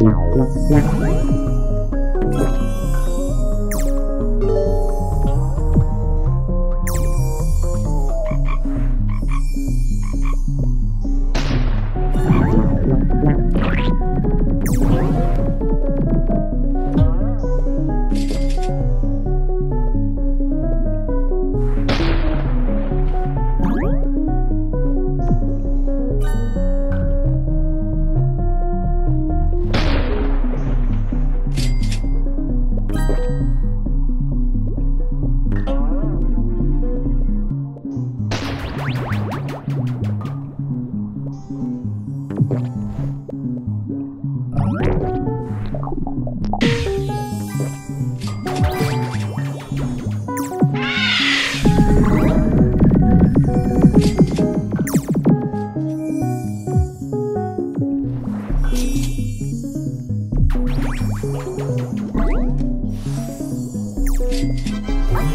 la la la